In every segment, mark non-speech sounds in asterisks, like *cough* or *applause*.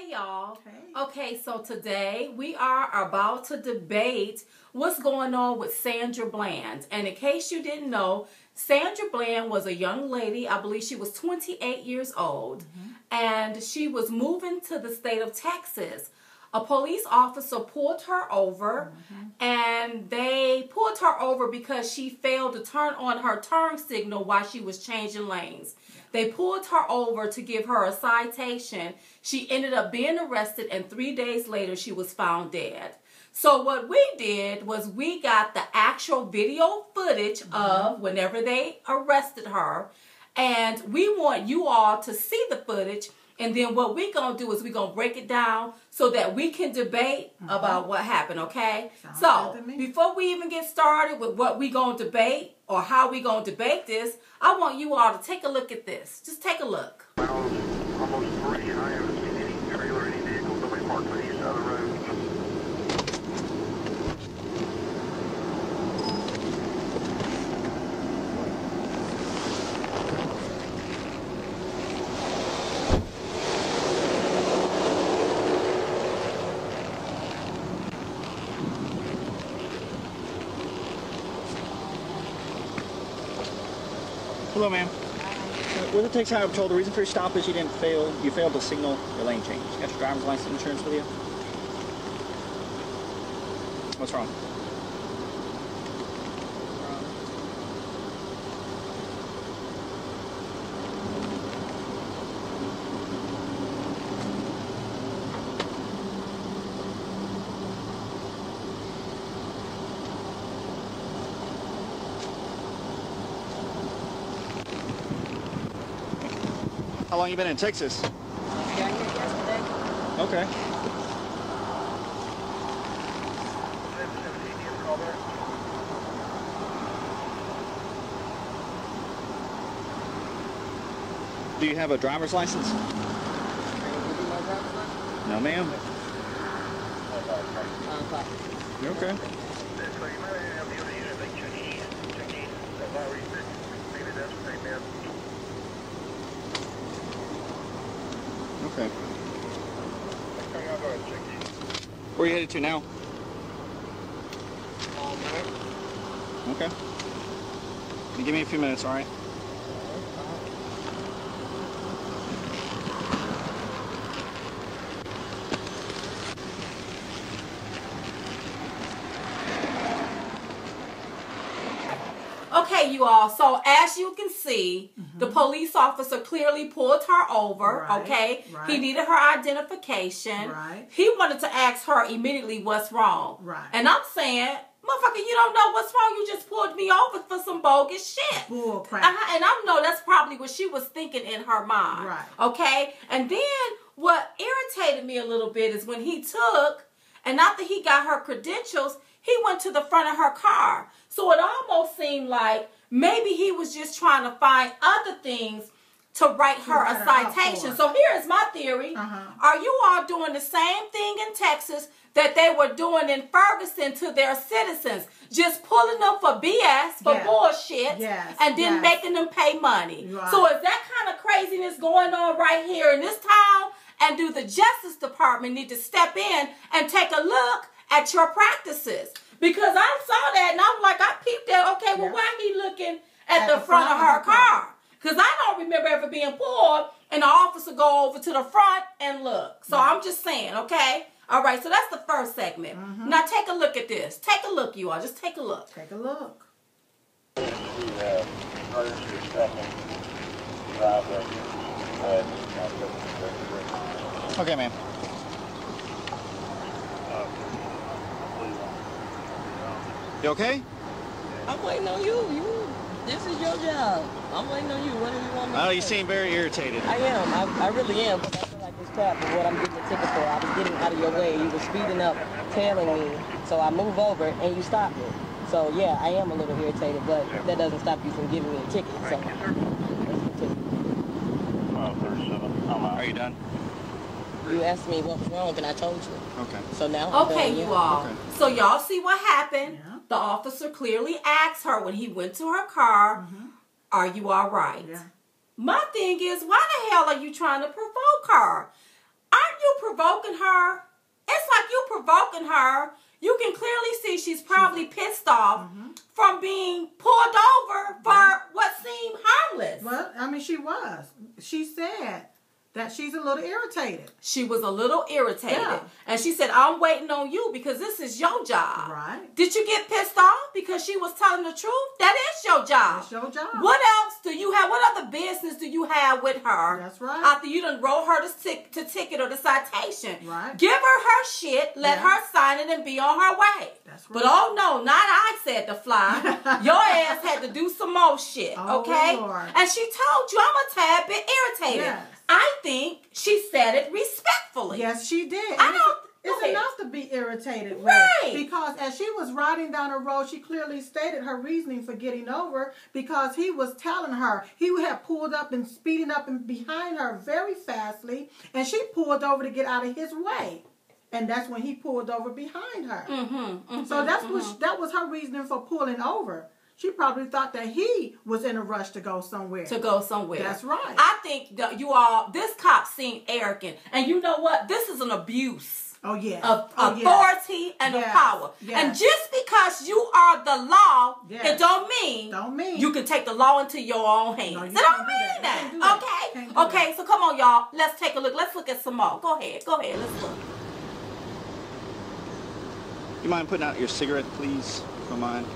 Hey y'all. Hey. Okay, so today we are about to debate what's going on with Sandra Bland. And in case you didn't know, Sandra Bland was a young lady, I believe she was 28 years old, mm-hmm. and she was moving to the state of Texas. A police officer pulled her over mm-hmm. and they pulled her over because she failed to turn on her turn signal while she was changing lanes. They pulled her over to give her a citation. She ended up being arrested, and three days later, she was found dead. So, what we did was we got the actual video footage mm-hmm. of whenever they arrested her, and we want you all to see the footage. And then what we're gonna do is we're gonna break it down so that we can debate mm-hmm. about what happened. Okay. Sounds so to before we even get started with what we're gonna debate or how we gonna debate this, I want you all to take a look at this. Just take a look. miles, almost three. I haven't seen any trailer, any vehicle, nobody parked on the east side of the road. Hello, ma'am. With the Highway Patrol, the reason for your stop is you didn't fail. You failed to signal your lane change. You got your driver's license insurance with you? What's wrong? Long you been in Texas? Okay. Do you have a driver's license? No, ma'am. You okay? So you might have the other unit, like Chucky, Chucky, that Lowry, maybe that's what they meant. Okay. Okay, I'll go ahead and check to now? Okay. You give me a few minutes, all right? Okay, you all. So as you can see, the police officer clearly pulled her over. Right, okay, right. he needed her identification. Right. He wanted to ask her immediately what's wrong. Right. And I'm saying, motherfucker, you don't know what's wrong. You just pulled me over for some bogus shit. Bull crap. Uh-huh, and I know that's probably what she was thinking in her mind. Right. Okay. And then what irritated me a little bit is when he took, and after he got her credentials, he went to the front of her car. So it almost seemed like maybe he was just trying to find other things to write her a citation. So here is my theory. Uh-huh. Are you all doing the same thing in Texas that they were doing in Ferguson to their citizens? Just pulling them for BS, for Yes. bullshit, Yes, and then yes. making them pay money. Right. So is that kind of craziness going on right here in this town? And do the Justice Department need to step in and take a look at your practices? Because I saw that and I'm like, I peeped that. Okay, well, Yeah. why he looking at, the, front, of her car? Because I don't remember ever being pulled and the officer go over to the front and look. So I'm just saying, okay? All right, so that's the first segment. Mm-hmm. Now take a look at this. Take a look, you all. Just take a look. Take a look. We have first or second driveway. Okay, ma'am. You okay? I'm waiting on you. You. This is your job. I'm waiting on you. What do you want me Oh, to you seem very irritated. I am. I, I really am. Because I feel like it's crap for what I'm getting a ticket for. I was getting out of your way. You were speeding up, tailing me. So I move over and you stop me. So yeah, I am a little irritated, but that doesn't stop you from giving me a ticket. So Thank you, sir. let's. Uh, I'm out. Are you done? You asked me what was wrong, and I told you. Okay. So now I'm Okay, done, you all. Okay. So y'all see what happened? The officer clearly asked her when he went to her car, "Are you all right?" Yeah. My thing is, why the hell are you trying to provoke her? Aren't you provoking her? It's like you provoking her. You can clearly see she's probably pissed off Mm-hmm. from being pulled over for what seemed harmless. Well, I mean, she was. She said that she's a little irritated. She was a little irritated. Yeah. And she said, I'm waiting on you because this is your job. Right. Did you get pissed off because she was telling the truth? That is your job. That's your job. What else do you have? What other business do you have with her? That's right. After you done wrote her the, tic- the ticket or the citation. Right. Give her her shit, let Yeah. her sign it, and be on her way. That's right. But oh no, not I said to fly. *laughs* Your ass had to do some more shit, Oh, okay? Lord. And she told you I'm a tad bit irritated. Yes. I think she said it respectfully. Yes, she did. I And don't- It's, it's enough to be irritated with. Right. Because as she was riding down the road, she clearly stated her reasoning for getting over because he was telling her he had pulled up and speeding up and behind her very fastly, and she pulled over to get out of his way. And that's when he pulled over behind her. Mm-hmm, So that's what she- that was her reasoning for pulling over. She probably thought that he was in a rush to go somewhere. to go somewhere. That's right. I think that you all, this cop seemed arrogant. And you know what? This is an abuse oh yeah. of oh, yeah. authority and of power. yes. And just because you are the law, Yes. it don't mean Don't mean. you can take the law into your own hands. No, you it don't can't do mean that. that. Do. Okay? Can't do Okay, so come on, y'all. Let's take a look. Let's look at some more. Go ahead. Go ahead. Let's look. You mind putting out your cigarette, please? If you don't mind.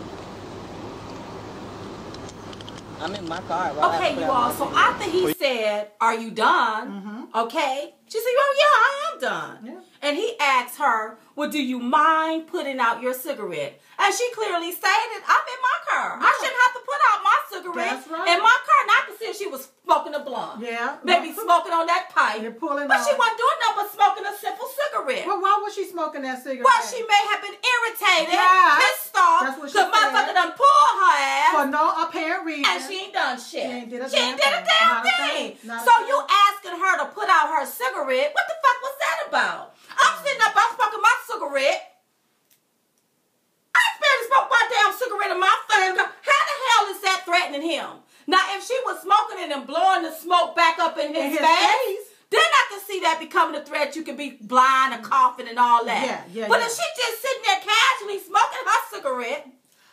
I'm in my car. Right? I Okay, you all. So after he said, "Are you done?" Mm-hmm. Okay, she said, "Oh yeah, I am done." Yeah. And he asked her, "Well, do you mind putting out your cigarette?" And she clearly stated, "I'm in my car. I shouldn't have to put out my cigarette That's right. in my car." And I could see she was smoking a blunt. Yeah. Maybe *laughs* smoking on that pipe. You're pulling but she wasn't doing nothing but smoking a simple cigarette. Well, why was she smoking that cigarette? Well, she may have been irritated, Yeah. pissed off, That's what she because motherfucker done pulled her ass. for no apparent reason. And she ain't done shit. She ain't did a She ain't damn did a thing. damn thing. thing. So thing. you asking her to put out her cigarette? What the fuck was that about? I'm sitting up, I'm smoking my cigarette. I barely smoke my damn cigarette in my car. How the hell is that threatening him? Now, if she was smoking it and blowing the smoke back up in his, In his face, face. then I can see that becoming a threat. You could be blind and coughing and all that. Yeah, yeah, But yeah. if she just sitting there casually smoking her cigarette,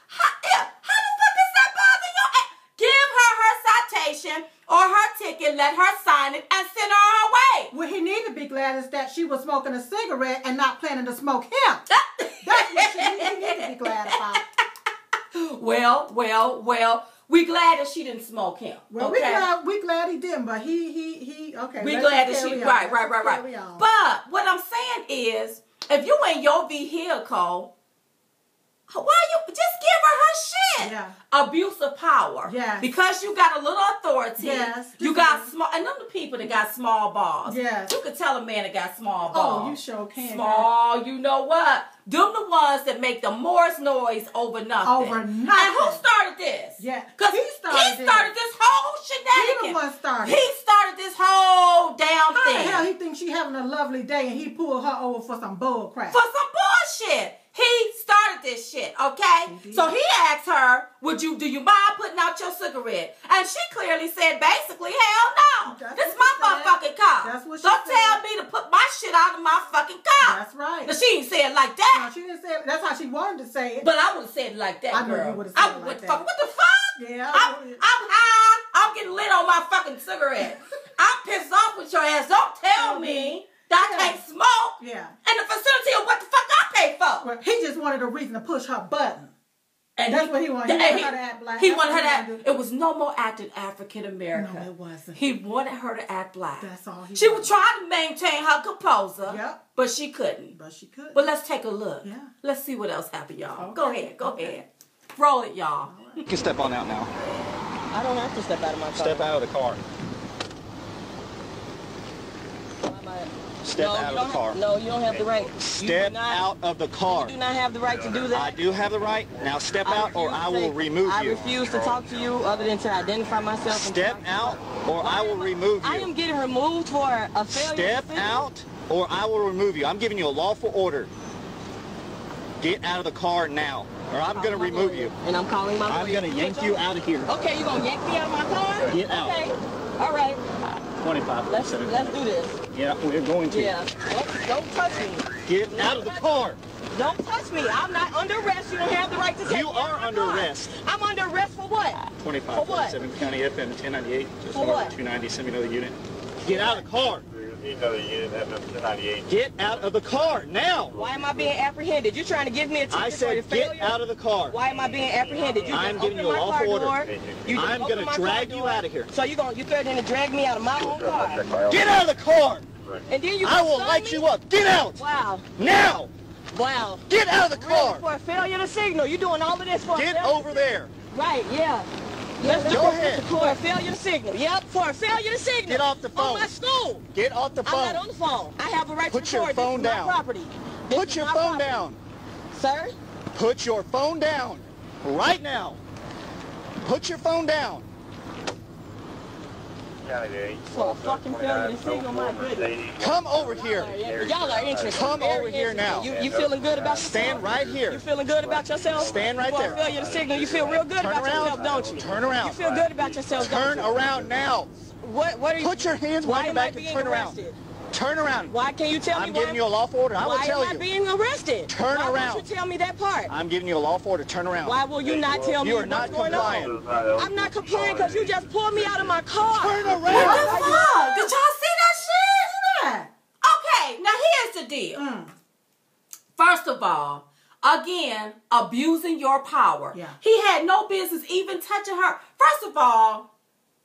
how, yeah, how the fuck is that bothering your ass? Give her citation or her ticket, let her sign it, and send her on her way. What he need to be glad is that she was smoking a cigarette and not planning to smoke him. *laughs* That's what she need, to be glad about. *laughs* well, well, well. We glad that she didn't smoke him. Well, okay? we glad we glad he didn't, but he he he okay. We glad that she on. right, right, right, right. But what I'm saying is, if you in your vehicle, why you just give her her shit? Yeah. Abuse of power. Yes. Because you got a little authority. Yes. You got small, and them the people that got small balls. Yes. You could tell a man that got small oh, balls. Oh, you sure can. Small, you know what? Them the ones that make the most noise over nothing. Over And who started this? Yeah, Because he started, he started this. this whole He shenanigan. the one started. He started this whole damn How thing. the hell he thinks she having a lovely day and he pulled her over for some bull crap? for some bullshit. He started this shit, okay? Did. So he asked her, "Would you do you mind putting out your cigarette?" And she clearly said, basically, "Hell no. That's this is my said. motherfucking car. That's what she Don't tell me to put my shit out of my fucking car." That's right. Now, she ain't say it like No, that, she didn't say it. That's how she wanted to say it. but I would have said it like that, I know girl. you would've said I it like that. fuck. What the fuck? Yeah, I'm, I'm high. I'm getting lit on my fucking cigarette. *laughs* I'm pissed off with your ass. Don't tell me that I Yeah. can't smoke yeah. in the facility of what the fuck I pay for. Well, he just wanted a reason to push her button. And That's what he wanted. He and wanted her to act black. He That's wanted her to act. It was no more acting African American. No, it wasn't. He wanted her to act black. That's all he She wanted. was trying to maintain her composure, Yep. but she couldn't. But she could. But let's take a look. Yeah. Let's see what else happened, y'all. Go ahead. Go Okay. ahead. Roll it, y'all. You can step on out now. I don't have to step out of my car. Step out of the car. I- Step no, out you of the car. Have, no, you don't have the right. Step not- out of the car. You do not have the right to do that. I do have the right. Now step out or I will take- remove you. I refuse to talk to you other than to identify myself. Step out or I will am remove you. I am getting removed for a failure. Step to out or I will remove you. I'm giving you a lawful order. Get out of the car now. or I'm gonna remove you. And I'm calling my I'm gonna yank you out of here. Okay, you're gonna yank me out of my car? Get out. Okay. All right. 25. Let's let's do this. Yeah, we're going to. Yeah. Don't, don't touch me. Get out of the car. Don't touch me. I'm not under arrest. You don't have the right to take You are under car. arrest. I'm under arrest for what? 25, For what? 47 County FM 1098, just For what? 290, send me another unit. Get out of the car. You know the unit have number 98. Get out of the car now. Why am I being apprehended? You're trying to give me a ticket I for said your get failure? out of the car. Why am I being apprehended? You I'm giving you a my lawful car order. door. You I'm gonna drag you door. out of here. So you going you threatening to drag me out of my own car? Get out of the car. And then you I will light me? you up. Get out Wow. now. Wow. Get out of the Really, car. for a failure to signal. You're doing all of this for Get failure? over there. Right, yeah. Let's do Go ahead. For a failure to signal. Yep, for a failure to signal. Get off the phone. On phone. my school. Get off the phone. I'm not on the phone. I have a right Put to your record. phone this is down. My property. This Put your phone property. down. Sir? Put your phone down. Right now. Put your phone down. County 8. For a fucking failure to signal, my goodness. Come over here. Y'all are interesting. Come over here now. You, you feeling good about yourself? Stand right here. You feeling good about yourself? Stand right there. a failure to signal, you feel real good Turn about around. yourself, don't you? Turn around. You feel good about yourself, Turn don't you? around now. What, what are you? Put your hands Why behind your back and turn around. Arrested? Turn around. Why can you tell me? I'm me giving why? you a lawful order. I will why tell am I you. being arrested? Turn why around. Won't you tell me that part? I'm giving you a lawful order. Turn around. Why will you not tell me You are what's not going compliant. on? I'm not complying because you just pulled me out of my car. Turn around. What the fuck? Did y'all see that shit? Yeah. Okay, now here's the deal. Mm. First of all, again, abusing your power. Yeah. He had no business even touching her. First of all,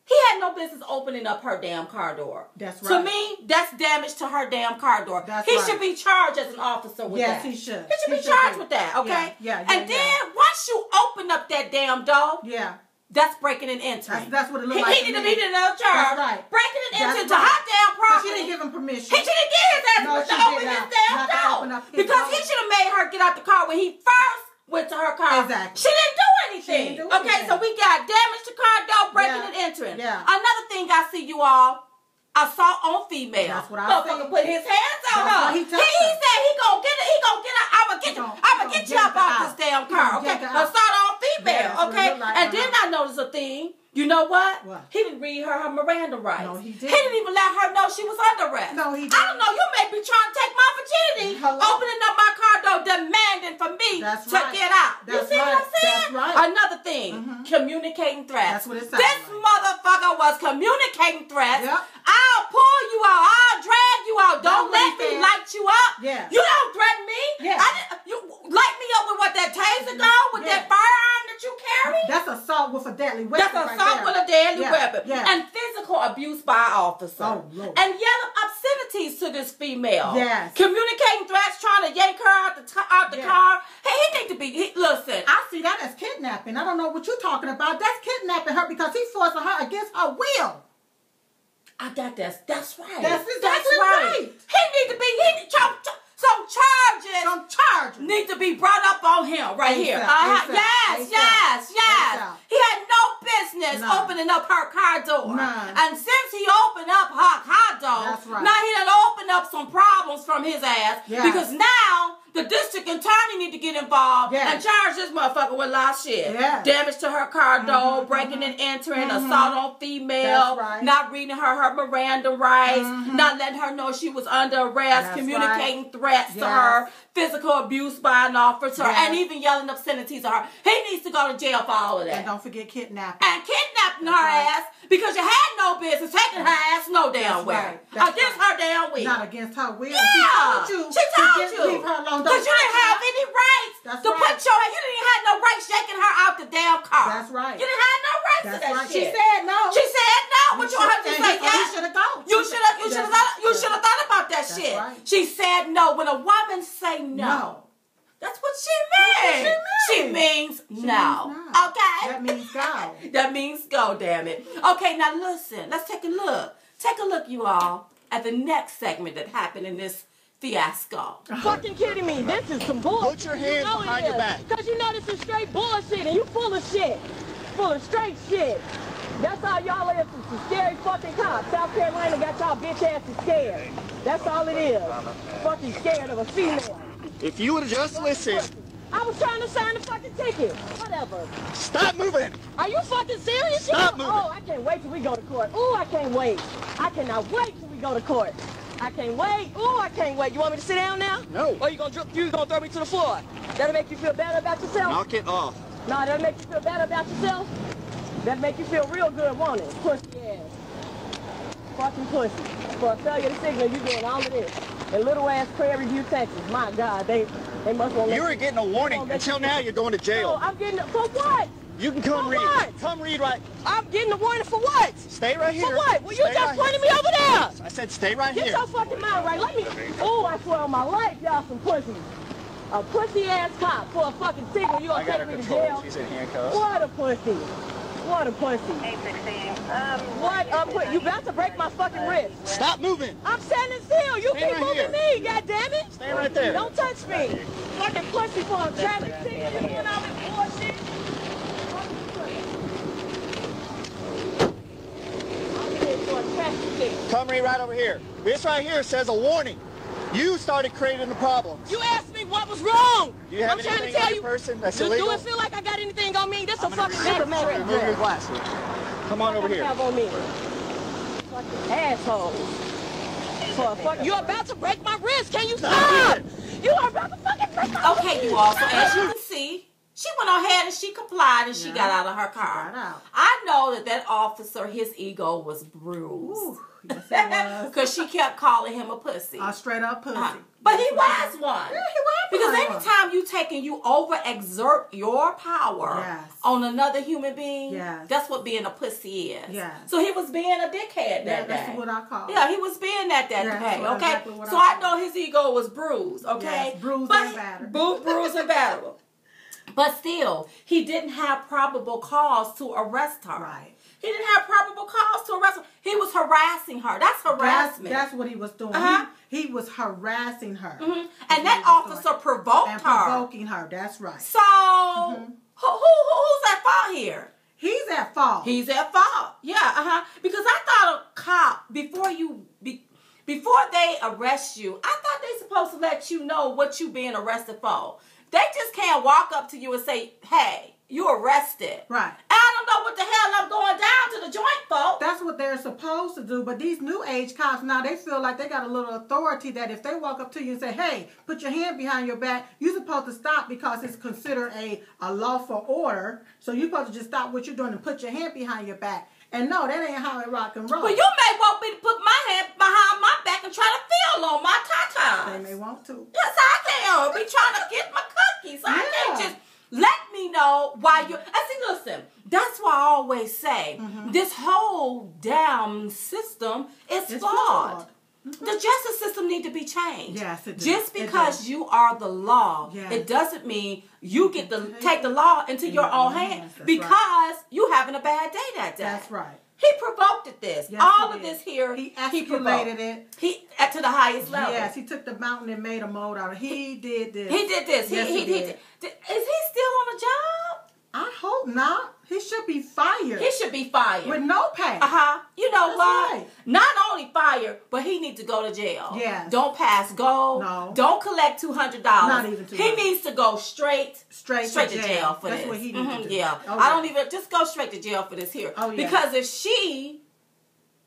he had no business opening up her damn car door. That's right. To me, that's damage to her damn car door. That's he right. should be charged as an officer with Yes, that. he should. He should He be should charged be. with that, okay? Yeah, yeah, yeah, and yeah. then once you open up that damn door, Yeah. that's breaking and entering. That's- that's what it looked he, like He needed, he needed another charge. That's right. Breaking and entering to right. her damn But property. she didn't give him permission. He should have get his ass No, to open his damn to door. open up his Because door. he should have made her get out the car when he first went to her car. Exactly. She didn't do anything. okay, so we got damage to car door, breaking Yeah. and entering. Yeah. Another thing I see you all. Assault on female. That's what I Motherfucker put his hands on That's her. he he, he said he gonna get it. He gonna get her. I'ma get you. gonna- I'ma get you up off this damn car. Okay, yank her out. assault on female. Yeah, that's what it okay, and then. I noticed a thing. You know what? What? He didn't read her her Miranda rights. No, he He didn't. didn't even let her know she was under arrest. No, he did. I don't know. You may be trying to take my virginity, Hello? opening up my car door, demanding for me That's to right. get out. That's you see what I'm saying? That's right. Another thing, mm-hmm. communicating threats. That's what it sounds This like. motherfucker was communicating threats. Yep. I'll pull you out. I'll drag you out. Don't That's let me said. light you up. Yeah. You don't threaten me. Yeah. I didn't, you light me up with what that taser mm-hmm. gun, with Yeah. that firearm that you carry. That's assault with a deadly weapon. That's right with a deadly Yeah, weapon yeah. and physical abuse by an officer. Oh. And yelling obscenities to this female. Yes. Communicating threats, trying to yank her out the out the Yeah. car. Hey, he need to be. He, listen, I see that as kidnapping. I don't know what you're talking about. That's kidnapping her because he's forcing her against her will. I got that. That's right. That's exactly right. He need to be. He need, some charges Some charges. need to be brought up on him right ASAP, here. Uh-huh. ASAP, Yes, yes, yes. ASAP. He had no business None. opening up her car door. None. And since he opened up her car door, right. now he done opened up some problems from his ass. Yes. Because now the district attorney need to get involved Yes. and charge this motherfucker with lost shit. Yes. Damage to her car mm-hmm, door, mm-hmm, breaking and mm-hmm. entering, assault on female, right. not reading her her Miranda rights, not letting her know she was under arrest, That's communicating threats to her, physical abuse by an officer, Yes. and even yelling obscenities at her. He needs to go to jail for all of that. And don't forget kidnapping. And kidnapping That's her right. ass because you had no business taking her ass no damn right. Against right. her damn will. Not against her will. Yeah, She told you. She told just you. Leave her alone. Because you didn't have any rights That's to right. put your You didn't have no right shaking her out the damn car. That's right. You didn't have no rights That's to that right. shit. She said no. She said no. What you want her to And say? Yes. should have gone. You should have. You should have thought. You should have thought about that That's shit. right. She said no. When a woman say no, No. that's what she means. she She means. means no. means no. Okay. That means go. *laughs* that means go. Damn it. Okay. Now listen. Let's take a look. Take a look, you all, at the next segment that happened in this fiasco. *laughs* fucking kidding me. This is some bullshit. Put your hands know behind your back. Cause you know this is straight bullshit and you full of shit. Full of straight shit. That's all y'all is, is some scary fucking cops. South Carolina got y'all bitch asses scared. That's all it is. Fucking scared of a female. If you would have just listened, I was trying to sign the fucking ticket. Whatever. Stop moving! Are you fucking serious? Stop you? moving. Oh, I can't wait till we go to court. Ooh, I can't wait. I cannot wait till we go to court. I can't wait. Ooh, I can't wait. You want me to sit down now? No. Or you gonna you gonna throw me to the floor? That'll make you feel better about yourself. Knock it off. No, that'll make you feel better about yourself. That'll make you feel real good, won't it? Pussy ass. Fucking pussy. For a failure to signal, you doing all of this. In little ass Prairie View, Texas. My God, they they must want You were getting a warning. Oh, Until now, you're going to jail. No. I'm getting for what? You can come For read. what? Come read right. I'm getting a warning for what? Stay right here. For what? Well, you Stay just right pointed here. me over there. I said stay right Get here. Get your fucking mind right. Let me. Oh, I swear on my life, y'all some pussies. A pussy ass cop for a fucking signal. You I gonna got take me to controlled. jail? She's in handcuffs. What a pussy. What a pussy. 816. Um, What a pussy. You about to break my fucking wrist. Stop moving. I'm standing still. You Stay keep right moving here. me. God damn it. Stay right there. Don't touch me. Fucking pussy for a traffic ticket. You doing all this bullshit. Fucking pussy. I'm here for a traffic ticket. Come read right over here. This right here says a warning. You started creating the problem. You asked me what was wrong. Do you have I'm trying to anything tell on you. person that's do, illegal? do it feel like I got anything on me? This a I'm gonna fucking remove, nigga remove your glasses. Come on over here. have on me? Fucking asshole. For a fuck, you're about to break my wrist. Can you stop? You are about to fucking break my Okay, you all. So as you can see, she went ahead and she complied and she Yeah. got out of her car. I know that that officer, his ego was bruised. Ooh, yes. Because *laughs* she kept calling him a pussy. A straight up pussy. Uh, but he was one. Yeah, he was Because one. anytime you take and you overexert your power Yes. on another human being, Yes. that's what being a pussy is. Yes. So he was being a dickhead Yeah, that that's day. what I call it. Yeah, he was being that that Yeah, day. Okay, exactly so I I know his ego was bruised. Okay, bruised but and battered. Bru- bruised and battered. But still, he didn't have probable cause to arrest her. Right. He didn't have probable cause to arrest her. He was harassing her. That's That's, harassment. that's what he was doing. Uh-huh. He, he was harassing her. Mhm. And that officer doing. provoked and her. provoking her. That's right. So who, who who's at fault here? He's at fault. He's at fault. Yeah, uh huh. Because I thought a cop before you be, before they arrest you, I thought they supposed to let you know what you being arrested for. They just can't walk up to you and say, "Hey, you arrested." right. I don't know what the hell I'm going down to the joint for. That's what they're supposed to do. But these new age cops now they feel like they got a little authority that if they walk up to you and say, "Hey, put your hand behind your back," you're supposed to stop because it's considered a a lawful order. So you're supposed to just stop what you're doing and put your hand behind your back. And no, that ain't how it rock and roll. Well, you may want me to put my hand behind my back and try to feel on my tatas. they may want to. Yes, I can. Be trying to get my cookies. I can't just let me know why you. I see. Listen, that's why I always say this whole damn system is Mm-hmm. Flawed. flawed. The justice system need to be changed. Yes, it does. Just because you are the law, Yes. it doesn't mean you get to take the law into In your your own hands because you having a bad day that day. That's right. He provoked it this. Yes, All of did. this here, He provoked. escalated it. He at to the highest level. Yes, he took the mountain and made a mold out of it. He did this. He did this. Yes, he, he he, he, did. did. Is he still on the job? I hope not. He should be fired He should be fired. with no pay. uh huh. You know That's what? right. Not only fired, but he needs to go to jail. Yes. Don't pass go. No. Don't collect two hundred dollars. Not even He $200. needs to go straight. Straight, Straight to to jail. jail for That's this. what he needs Mhm, to do. Yeah, Oh, I don't even just go straight to jail for this here. Oh, yeah. Because if she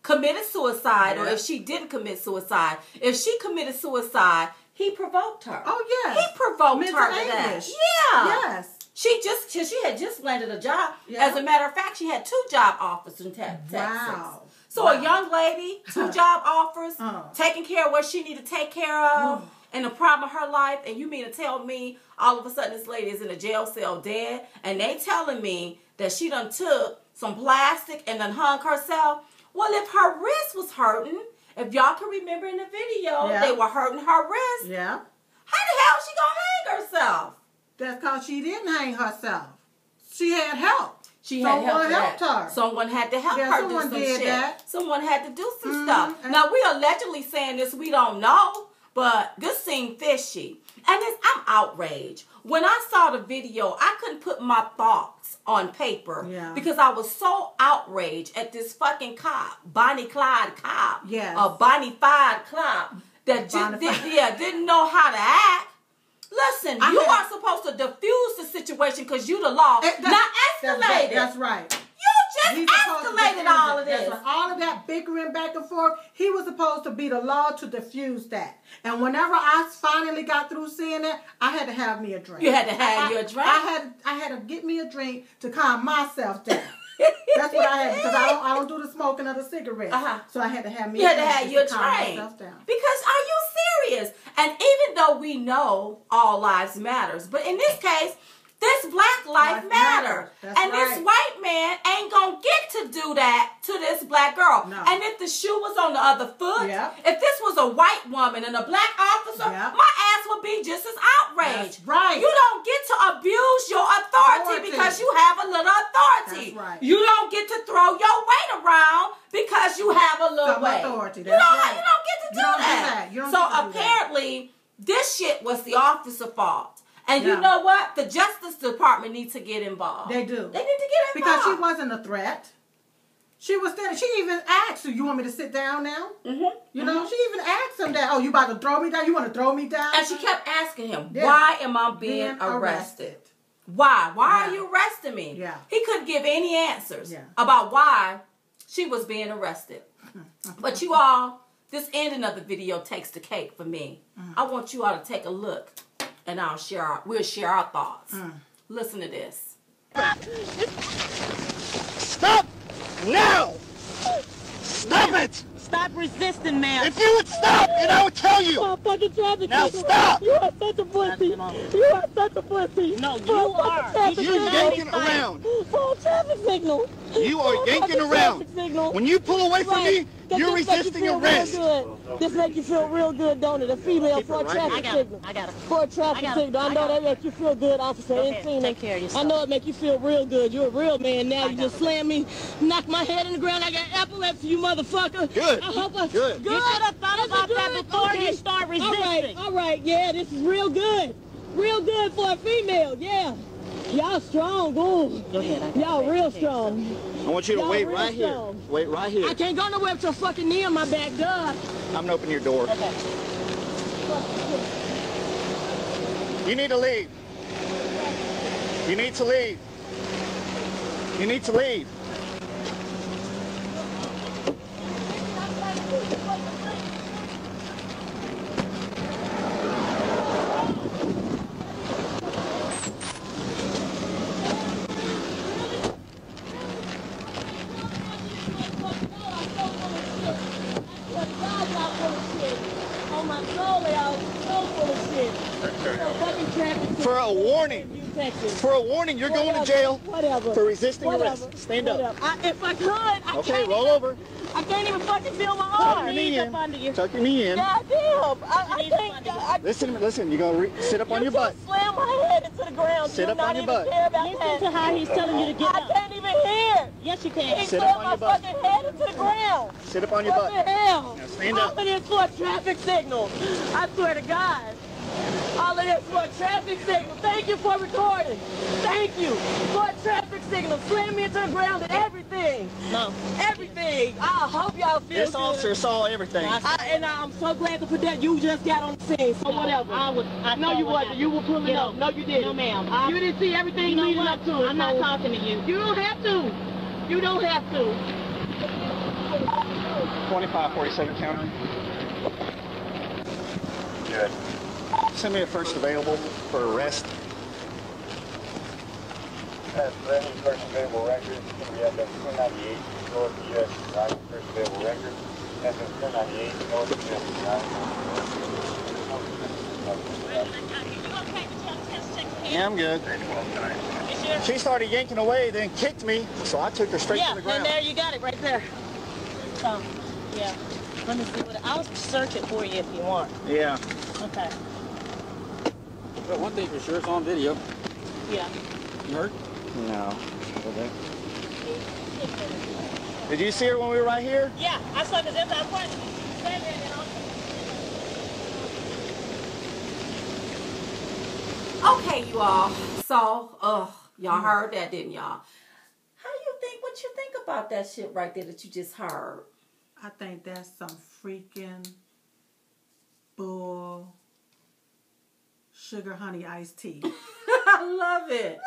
committed suicide, or if she didn't commit suicide, if she committed suicide, he provoked her. Oh yes. He provoked Mental her to that. Yeah. Yes. She just she had just landed a job. Yeah. As a matter of fact, she had two job offers in te- Texas. Wow. So Wow. a young lady, two *laughs* job offers, Uh. taking care of what she need to take care of, and the problem of her life. And you mean to tell me all of a sudden this lady is in a jail cell dead, and they telling me that she done took some plastic and then hung herself? Well, if her wrist was hurting, if y'all can remember in the video, Yeah. they were hurting her wrist. Yeah. How the hell she gonna hang herself? That's because she didn't hang herself. She had help. She had help Someone for that. helped her. Someone had to help Yeah, her someone do some did shit. that. Someone had to do some Mhm. stuff. And- Now we allegedly saying this, we don't know, but this seemed fishy. And I'm outraged. When I saw the video, I couldn't put my thoughts on paper Yeah. because I was so outraged at this fucking cop, Bonnie Clyde cop, a Bonnie Clyde cop that just did, yeah didn't know how to act. Listen, I you had- are supposed to diffuse the situation because you the law, It- not that's- escalate that's. That's right. You just escalated all of this. right. All of that bickering back and forth, he was supposed to be the law to diffuse that. And whenever I finally got through seeing that, I had to have me a drink. You had to have I- you a drink? I had I had to get me a drink to calm myself down. That's what I had because I don't I don't do the smoking of the cigarette. Uh-huh. So I had to have me You a had to drink have your to calm drink. myself down. Because are you serious? And even though we know all lives matters, but in this case, this black life Life. That's and this white man ain't gonna get to do that to this black girl. No. And if the shoe was on the other foot, Yep. if this was a white woman and a black officer, Yep. my ass would be just as outraged. That's right. You don't get to abuse your authority, Authority. because you have a little authority. That's right. You don't get to throw your weight around because you have a little Some weight. authority. You That's don't, right. you don't get to do You that. that. You so do that. apparently, this shit was the officer fault. And you know what? The Justice Department needs to get involved. They do. They need to get involved. Because she wasn't a threat. She was standing. She even asked, "Do you want me to sit down now?" Mhm. You know, she even asked him that. Oh, you about to throw me down? You want to throw me down? And she kept asking him, Yeah. "Why am I being, arrested? Why? Why are you arresting me?" Yeah. He couldn't give any answers Yeah. about why she was being arrested. *laughs* but you all, this ending of the video takes the cake for me. Mm. I want you all to take a look, and I'll share. Our, we'll share our thoughts. Mm. Listen to this. Stop now! Stop it! Stop resisting, ma'am. If you would stop, and I would tell You you. are fucking traffic Now signal. stop! You are such a pussy. You are such a pussy. No, you For are. traffic You're signal. yanking around. For a traffic signal. You are For a yanking around. traffic signal. When you pull away from Right. me, Does you're this make you resisting feel arrest. Real good? This make you feel real good, don't it? A female for a traffic I signal. I got it. For a traffic I signal. I I know that it. makes you feel good, officer. Go Ain't ahead. seen Take care of I know it make you feel real good. You're a real man now. I You just slam me, knock my head in the ground. I got epilepsy, you motherfucker. Good. I hope I, Good. Good. You should have thought That's about that before Okay. you start All right, resisting. All right, all right. yeah, this is real good. Real good for a female, yeah. Y'all strong, ooh. Go ahead. Y'all it. real Okay. strong. I want you to wait right here. Wait right here. I can't go nowhere with your fucking knee on my back, duh. I'm gonna open your door. Okay. You need to leave. You need to leave. You need to leave. On my soul, they all so full of shit. So. For a warning. For a warning, you're going to jail Whatever. for resisting Whatever. arrest. Stand up. I, if I could, I Okay, can't Okay, roll even, over. I can't even fucking feel my Tuck arm. your knee in. under you. Tuck your knee in. God damn. I, I can't. I, Listen, listen. You're gonna re- sit up on your butt. just slammed my head into the ground. Sit Do up on your butt. Listen that. to how he's telling you to get I up. can't even hear. Yes, you He can. Sit slammed up on my your butt. fucking head into the ground. Sit up on your what butt. the hell? Now stand All up. of this for a traffic signal. I swear to God. All of this for a traffic signal. Thank you for recording. Thank you for a traffic signal. Slam me into the ground and everything. No. Everything. I hope y'all feel This good. officer saw everything. I, and I'm so glad to put that you just got on the scene. So whatever. I was. I no, you what wasn't. happened. You were pulling Get up. up. No, you didn't. No, ma'am. You didn't see everything You know leading what? up to it. I'm not so- talking to you. You don't have to. You don't have to. 2547 County. Good. Send me a first available for arrest. That's Lenny, first available record. We have the 298 North US Drive, first available record. That's 298 North US Drive. Yeah, I'm good. She started yanking away, then kicked me, so I took her straight Yeah, to the ground. Yeah, and there you got it right there. So, yeah. Let me see what it, I'll search it for you if you want. Yeah. Okay. But one thing for sure, it's on video. Yeah. You hurt? No. Did you see her when we were right here? Yeah, I saw the zip. I was pointing. Stand there and I'll- Okay, you all. So, ugh, y'all heard that, didn't y'all? How you think? What you think about that shit right there that you just heard? I think that's some freaking bull sugar honey iced tea. *laughs* I love it.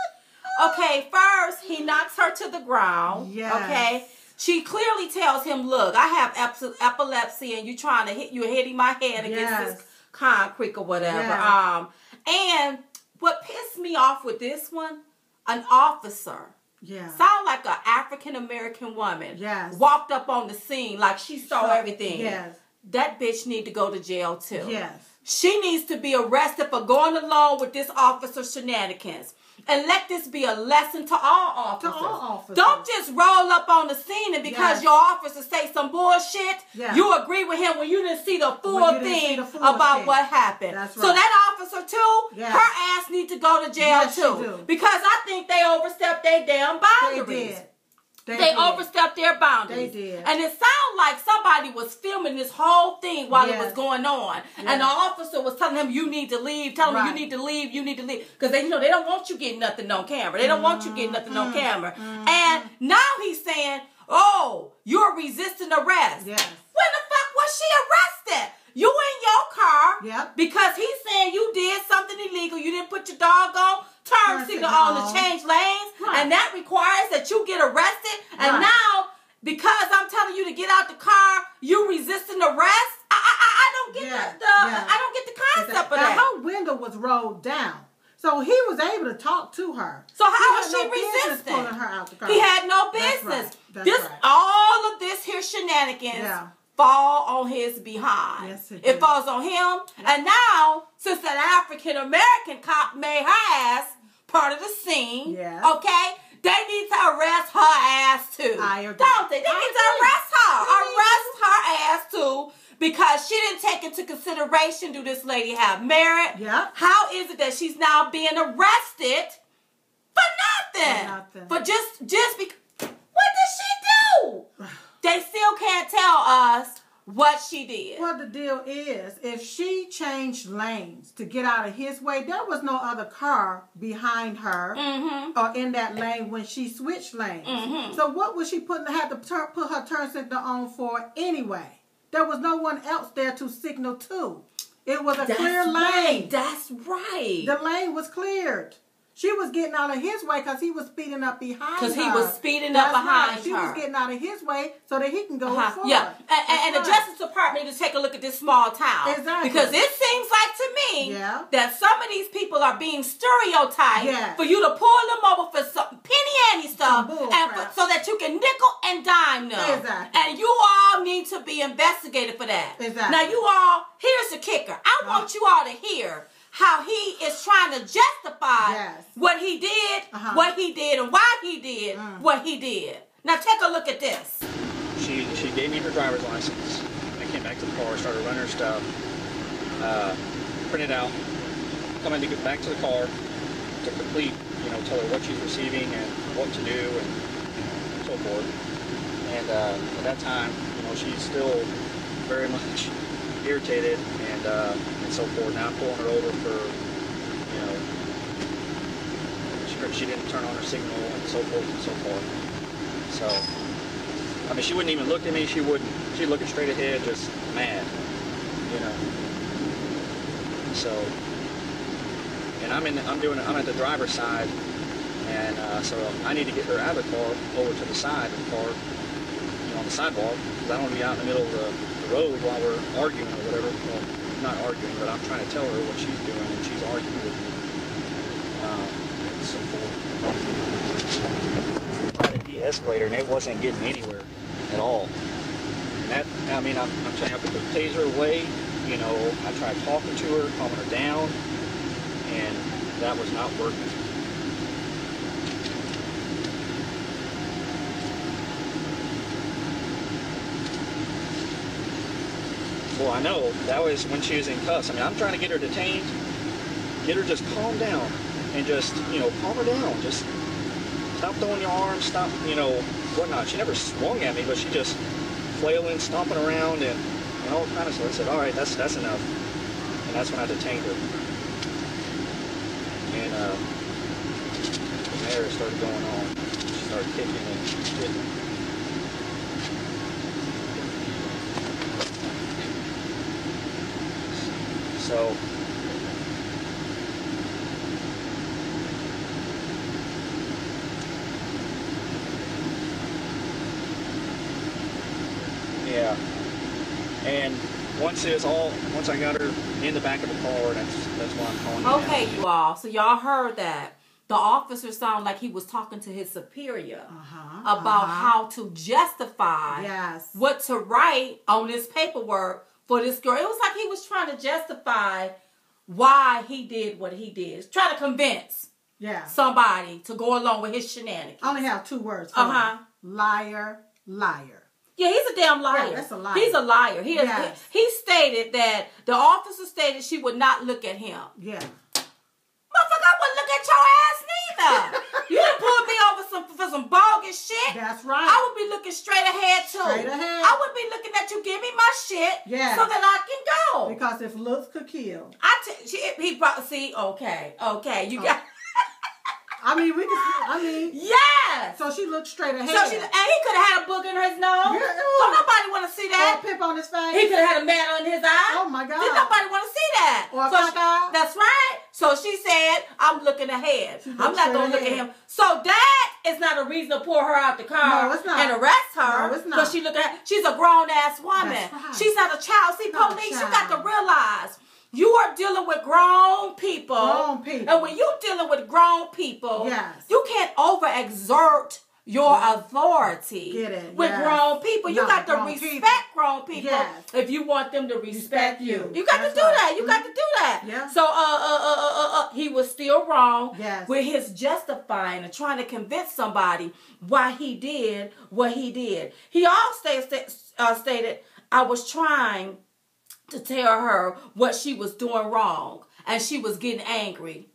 Okay, first he knocks her to the ground. Yes. Okay. She clearly tells him, "Look, I have ep- epilepsy, and you're trying to hit you're hitting my head against Yes. this concrete or whatever." Yeah. Um, and what pissed me off with this one, an officer. Yeah. Sound like an African American woman. Yes. Walked up on the scene like she saw everything. Yes. That bitch need to go to jail too. Yes. She needs to be arrested for going along with this officer shenanigans. And let this be a lesson to all officers. all officers. Don't just roll up on the scene and because Yes. your officer say some bullshit, Yeah. you agree with him when you didn't see the full When you didn't see thing the full about thing. what happened. That's So that officer too, Yes. her ass need to go to jail Yes, too. Because I think they overstepped their damn boundaries. Did. They, overstepped their boundaries. They did. And it sounded like somebody was filming this whole thing while it was going on. And the officer was telling him, you need to leave. Telling him, Right. you need to leave, you need to leave. Because they, you know, they don't want you getting nothing on camera. They don't want you getting nothing Mm-hmm. on camera. And now he's saying, oh, you're resisting arrest. Yes. When the fuck was she arrested? You in your car Yep. because he's saying you did something illegal. You didn't put your dog on Turn signal signal on to change lanes, Right. and that requires that you get arrested. And Right. now, because I'm telling you to get out the car, you resisting arrest. I I, I- don't get Yeah, the, the yeah. I don't get the concept of Now, that. her window was rolled down. So he was able to talk to her. So how was she no resisting? Pulling her out the car. He had no That's business. right. That's This right. all of this here shenanigans Yeah. Fall on his behind. Yes, it it falls on him. And now, since an African American cop may her ass part of the scene, Yes. okay, they need to arrest her ass too. I agree. Don't they? They I need to arrest her. Arrest her ass too. Because she didn't take into consideration do this lady have merit? Yeah. How is it that she's now being arrested for nothing? For nothing. For just just because what did she do? *sighs* *sighs* *sighs* They still can't tell us what she did. Well, the deal is, if she changed lanes to get out of his way, there was no other car behind her Mm-hmm. or in that lane when she switched lanes. Mhm. So what was she putting had to put her turn signal on for anyway? There was no one else there to signal to. It was a That's clear right. lane. That's right. The lane was cleared. She was getting out of his way because he was speeding up behind her. Because he was speeding up That's behind right. She her. was getting out of his way so that he can go Uh-huh. forward. Yeah, and, and, and the Justice Department to take a look at this small town. Exactly. Because it seems like to me Yeah. that some of these people are being stereotyped Yes. for you to pull them over for some penny ante stuff, and for, so that you can nickel and dime them. Exactly. And you all need to be investigated for that. Exactly. Now you all, here's the kicker. I want you all to hear how he is trying to justify Yes. what he did, Uh-huh. what he did, and why he did Mm. what he did. Now take a look at this. She she gave me her driver's license. I came back to the car, started running her stuff, uh, printed out, coming to get back to the car to complete, you know, tell her what she's receiving and what to do and so forth. And uh, at that time, you know, she's still very *laughs* much irritated and uh, and so forth. Now I'm pulling her over for, you know, she, she didn't turn on her signal and so forth and so forth. So. I mean, she wouldn't even look at me. She wouldn't. She'd looking straight ahead, just mad, you know. So, and I'm in. I'm doing. I'm at the driver's side, and uh, so I need to get her out of the car over to the side of the car, you know, on the sidewalk, because I don't want to be out in the middle of the, the road while we're arguing or whatever. Well, not arguing, but I'm trying to tell her what she's doing, and she's arguing with me. Um, and so tried to de-escalate and it wasn't getting anywhere at all. And that, I mean, I'm, I'm trying to put the taser away. You know, I tried talking to her, calming her down, and that was not working. Well, I know that was when she was in cuffs. I mean, I'm trying to get her detained, get her just calm down, and just you know calm her down. Just stop throwing your arms, stop, you know, whatnot. She never swung at me, but she just flailing, stomping around, and, and all kind of stuff. I said, all right, that's that's enough. And that's when I detained her. And uh, from there, started going on. She started kicking and hitting. so yeah and once it's all once I got her in the back of the car that's that's why I'm calling okay you all. so y'all heard that the officer sounded like he was talking to his superior uh-huh, about uh-huh. how to justify yes. what to write on this paperwork for this girl. It was like he was trying to justify why he did what he did. Try to convince Yeah. somebody to go along with his shenanigans. I only have two words. For Uh-huh. him. Liar, liar. Yeah, he's a damn liar. Yeah, that's a liar. He's a liar. He, is, Yes. he he stated that the officer stated she would not look at him. Yeah. Motherfucker, I wouldn't look at your ass neither. *laughs* you done pulled me over some for some bogus shit. That's right. I would be looking straight ahead too. Straight ahead. I would be looking at you. Give me my shit. Yeah. So that I can go. Because if looks could kill. I t- she, he brought. See, okay, okay, you Oh. got. *laughs* I mean, we can. I mean, yes. so she looked straight ahead. So she and he could have had a book in his nose. Yeah, Don't nobody want to see Or a that. pimp on his face. He could have had a man on his eye. Oh my God. Did nobody want to see that? Or a so eye. That's right. So she said, "I'm looking ahead. I'm not gonna look at him." So that is not a reason to pull her out the car No, and arrest her. No, it's not. Because she look at she's a grown ass woman. Right. She's not a child. See, Not police, you got to realize. You are dealing with grown people. Grown people. And when you're dealing with grown people, Yes. you can't overexert your authority with yes. grown people. You got to respect people. grown people Yes. if you want them to respect, Respect you. you. Got That's to do right. that. You got to do that. Yeah. So uh, uh, uh, uh, uh, uh, he was still wrong Yes. with his justifying and trying to convince somebody why he did what he did. He also sta- uh, stated, "I was trying to tell her what she was doing wrong, and she was getting angry."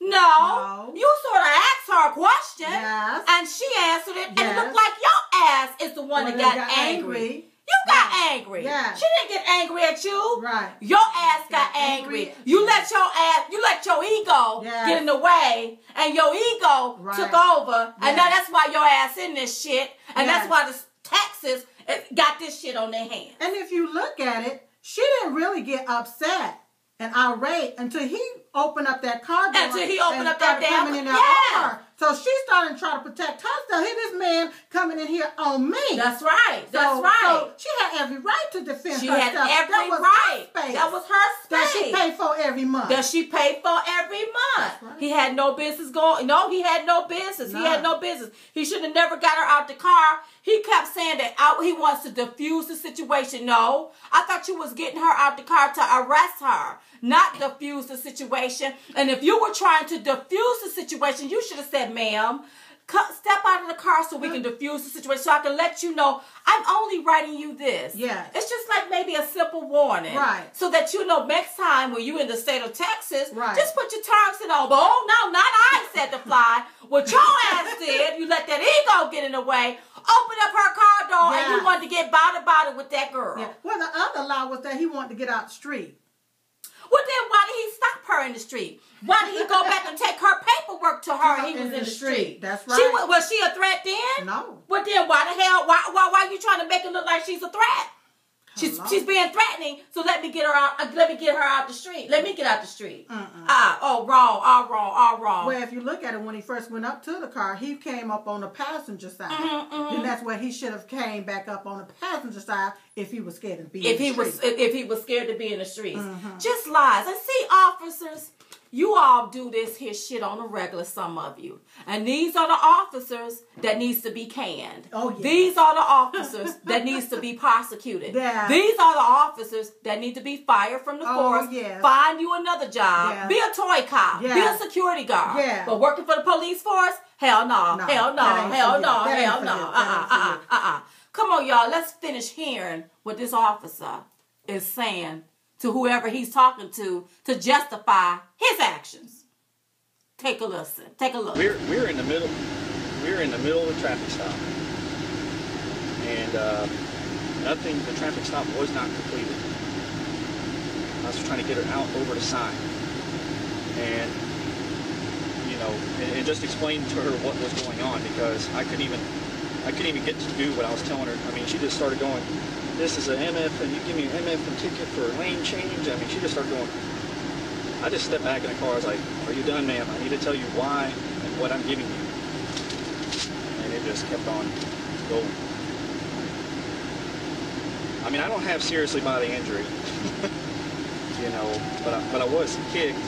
No, No. you sort of asked her a question, Yes. and she answered it, and it looked like your ass is the one When that got, got angry. angry. You got Yes. angry. Yes. She didn't get angry at you. Right. Your ass got, Got angry. angry. You let your ass, you let your ego Yes. get in the way, and your ego Right. took over, and now that's why your ass in this shit, and that's why the Texas got this shit on their hands. And if you look at it, she didn't really get upset and irate until he opened up that car door. Until he opened and up that damn- in there yeah. on her. So she started trying to protect herself. Here, this man coming in here on me. That's right. That's So- right. So she had every right to defend she herself. had every that was right. Her space That was her space. that she paid for every month. that she paid for every month. Right. He had no business going. No, he had no business. He had no business. He should have never got her out the car. He kept saying that out, he wants to defuse the situation. No, I thought you was getting her out the car to arrest her, not diffuse the situation. And if you were trying to diffuse the situation, you should have said, "Ma'am." Step out of the car so we can diffuse the situation so I can let you know I'm only writing you this. Yeah. It's just like maybe a simple warning. Right. So that you know next time when you in the state of Texas, Right. just put your target on. But oh no, not I said to fly. What your *laughs* ass did, you let that ego get in the way, open up her car door, and you wanted to get body body with that girl. Yeah. Well, the other lie was that he wanted to get out the street. Well then why did he stop her in the street? Why did he go back and take her paperwork to her he was in the street? That's right. wa- was she a threat then? No. Well then why the hell why why why you trying to make it look like she's a threat? She's Hello? she's being threatening, so let me get her out. uh, Let me get her out the street. Let me get out the street. Mm-mm. Ah, oh, wrong, all wrong, all wrong. Well, if you look at it, when he first went up to the car, he came up on the passenger side. Mhm, mhm. And that's where he should have came back up on the passenger side if he was scared to be. if in he the was street. if if he was scared to be in the streets, Mhm. just lies. And see, officers, you all do this here shit on a regular. Some of you, and these are the officers that needs to be canned. Oh, yeah. These are the officers *laughs* that needs to be prosecuted. Yeah. These are the officers that need to be fired from the Oh, force. yes. Find you another job. Yeah. Be a toy cop. Yeah. Be a security guard. Yeah. But working for the police force, hell no, No, hell no, hell no, hell no. you. Uh That uh ain't for uh uh uh. Come on, y'all. Let's finish hearing what this officer is saying to whoever he's talking to to justify his actions. Take a listen. Take a look. We're we're in the middle. We're in the middle of traffic stop, and uh, nothing. The traffic stop was not completed. I was trying to get her out over the sign, and you know, and, and just explain to her what was going on because I couldn't even I couldn't even get to do what I was telling her. I mean, she just started going. This is an MF, and you give me an MF and ticket for a lane change. I mean, she just started going. I just stepped back in the car. I was like, "Are you done, ma'am? I need to tell you why and what I'm giving you." And it just kept on going. I mean, I don't have seriously bodily injury, *laughs* you know, but I, but I was kicked.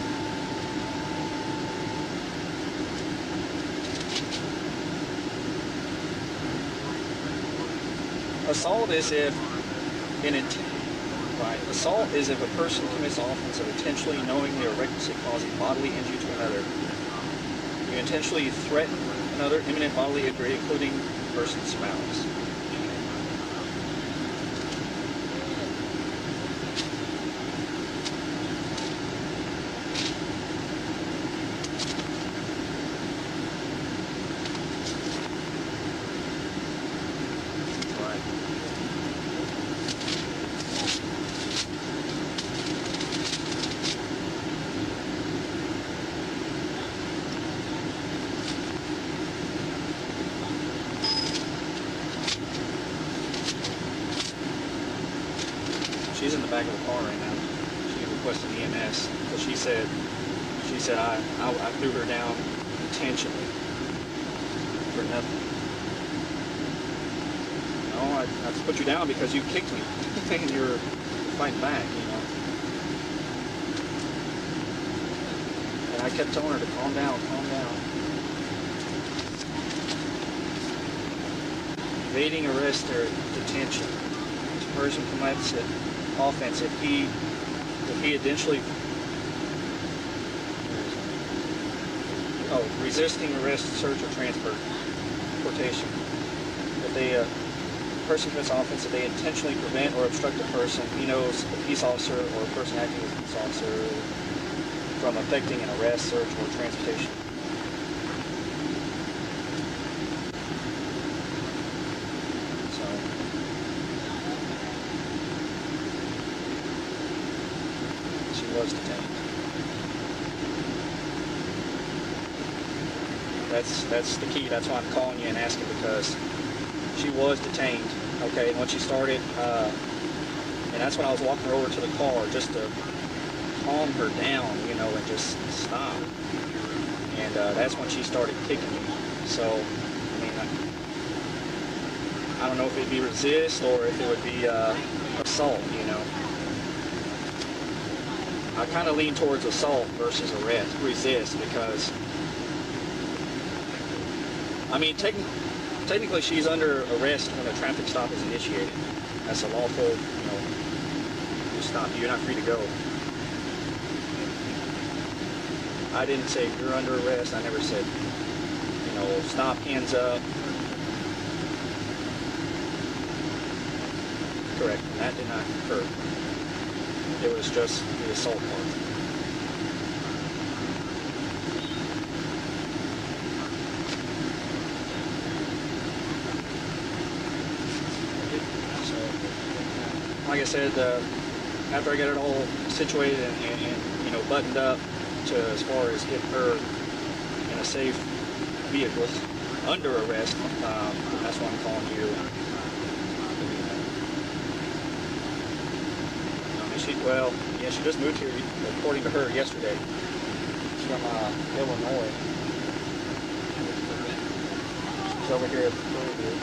Assault is if an int- right. Assault is if a person commits offense of intentionally, knowingly, or recklessly causing bodily injury to another. You intentionally threaten another imminent bodily injury, including the person's spouse. Right. She's in the back of the car right now. She requested EMS because she said she said I, I I threw her down intentionally for nothing. No, I, I put you down because you kicked me and you were fighting back, you know. And I kept telling her to calm down, calm down. Evading arrest or detention. Person commits an offense if he if he intentionally oh resisting arrest, search, or transfer, deportation. If they uh, person commits offense if they intentionally prevent or obstruct a person he knows a peace officer or a person acting as a peace officer from effecting an arrest, search, or transportation. So she was detained. That's that's the key. That's why I'm calling you and asking because she was detained. Okay, and when she started, uh, and that's when I was walking her over to the car just to calm her down, know, and just stop. And uh, that's when she started kicking me. So, I mean, I, I don't know if it'd be resist or if it would be uh, assault, you know. I kind of lean towards assault versus arrest, resist, because I mean, techn technically she's under arrest when a traffic stop is initiated. That's a lawful, you know, you stop. You're not free to go. I didn't say you're under arrest. I never said, you know, stop, hands up. Correct. And that did not occur. It was just the assault part. Like I said, uh, after I got it all situated and, and, and you know buttoned up to as far as getting her in a safe vehicle under arrest, um, that's why I'm calling you. She well, yeah, she just moved here according to her yesterday. She's from uh, Illinois. She's over here at the Prairie View.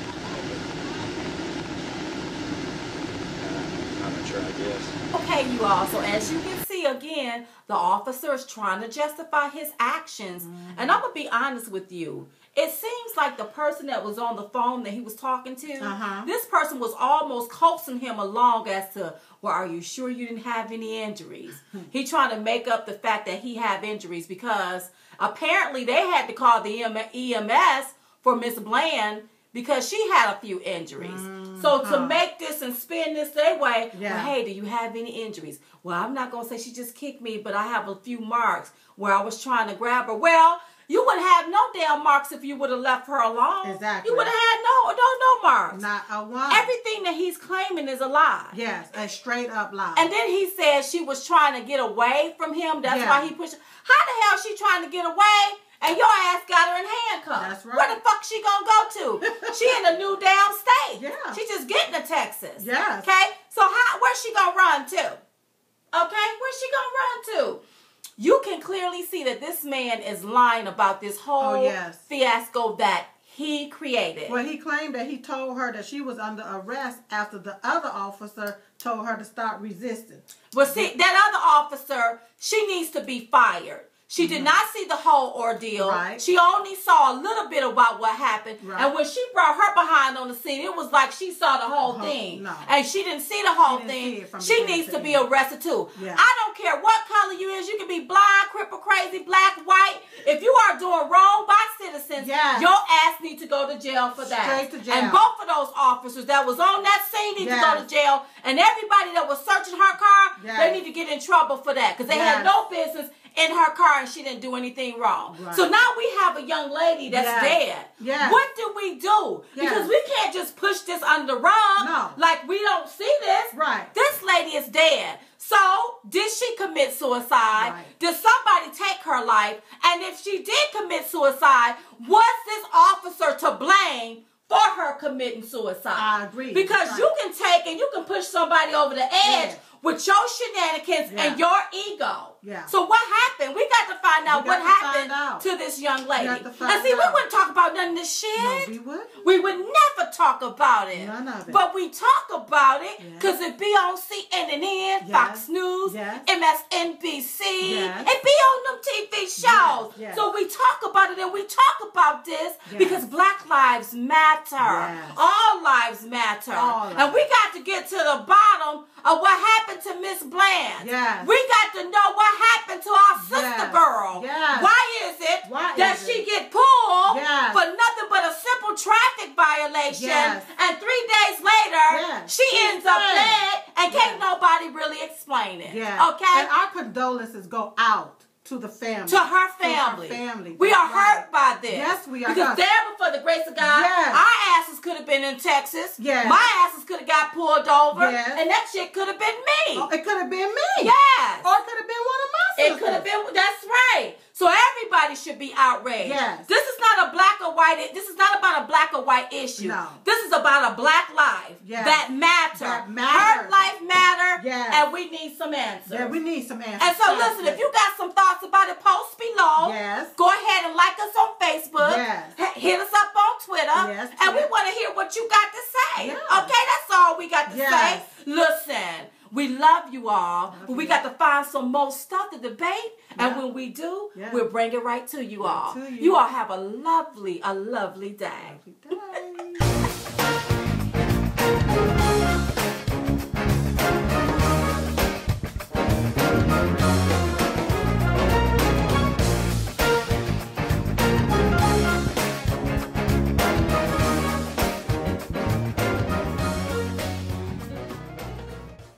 Uh, I'm not sure, I guess. Okay, you all. So as you can again, the officer is trying to justify his actions. And I'm gonna be honest with you. It seems like the person that was on the phone that he was talking to, Uh-huh. this person was almost coaxing him along as to, well, are you sure you didn't have any injuries? he trying to make up the fact that he have injuries because apparently they had to call the EMS for Miss Bland because she had a few injuries. So to Mhm. make this and spin this their way, Yeah. well, hey, do you have any injuries? Well, I'm not gonna say she just kicked me, but I have a few marks where I was trying to grab her. Well, you wouldn't have no damn marks if you would have left her alone. Exactly. You would have had no, no, no marks. Not a one. Everything that he's claiming is a lie. Yes, a straight up lie. And then he said she was trying to get away from him. That's Yeah. why he pushed. Her. How the hell she trying to get away? And your ass got her in handcuffs. That's right. Where the fuck she gonna go to? *laughs* she in a new damn state. Yeah. She just getting to Texas. Yes. Okay. So how? Where's she gonna run to? Okay. Where's she gonna run to? You can clearly see that this man is lying about this whole Oh, yes. fiasco that he created. Well, he claimed that he told her that she was under arrest after the other officer told her to stop resisting. Well, see, that other officer, she needs to be fired. She did not see the whole ordeal. Right. She only saw a little bit about what happened. Right. And when she brought her behind on the scene, it was like she saw the whole thing. no. And she didn't see the whole She thing. She needs to to be arrested too. Yeah. I don't care what color you is. You can be blind, cripple, crazy, black, white. If you are doing wrong by citizens, Yes. your ass need to go to jail for that. Jail. And both of those officers that was on that scene need to go to jail. And everybody that was searching her car, Yes. they need to get in trouble for that because they had no business in her car and she didn't do anything wrong. Right. So now we have a young lady that's Yes. dead. Yes. What do we do? Yes. Because we can't just push this under the rug No. like we don't see this. Right. This lady is dead. So, did she commit suicide? Right. Did somebody take her life? And if she did commit suicide, was this officer to blame for her committing suicide? I agree. Because Right. you can take and you can push somebody over the edge Yeah. With your shenanigans Yeah. and your ego. Yeah. So what happened? We got to find out what to happened out. to this young lady. got to find and see, we wouldn't talk about none of this shit. No, we would. We would never talk about it. None of it. But we talk about it Yeah. because it be on CNN, Yes. Fox News, Yes. MSNBC. Yes. It be on them TV shows. yes. So we talk about it and we talk about this because Black Lives Matter. All lives matter. All and we got to get to the bottom of what happened to Miss Bland. Yes. We got to know what happened to our sister Yes. girl. Yes. Why is it Why that is she it? get pulled Yes. for nothing but a simple traffic violation and three days later Yes. she ends up dead and can't nobody really explain it. Yeah. Okay? And our condolences go out to the family. to her family. family. We are right. hurt by this. Yes, we are Because hurt. there before the grace of God, Yes. our asses could have been in Texas. Yes. My asses could have got pulled over. Yes. And that shit could have been me. Oh, it could have been me. Yes. Or it could have been one of my sisters. It could have been. That's right. So everybody should be outraged. Yes. This is not a black or white. This is not about a black or white issue. No. This is about a black life Yes. that matter. That matters. Her life matter. Yes. And we need some answers. Yeah, we need some answers. and so listen, if you got some thoughts about it, post below. Yes. Go ahead and like us on Facebook. Yes. Hit us up on Twitter. Yes, And we want to hear what you got to say. Yeah. Okay, that's all we got to Yes. say. Listen, we love you all, but we you. got to find some more stuff to debate. And when we do, Yeah. we'll bring it right to you all. to you. you all have a lovely, a lovely day. Every day.